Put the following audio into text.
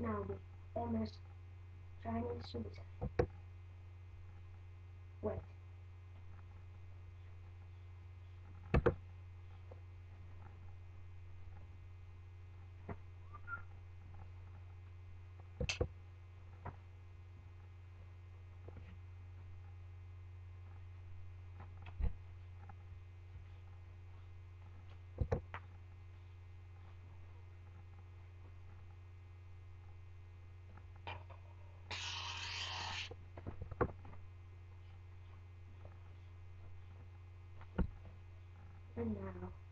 Now the famous Chinese suicide. Wait. And now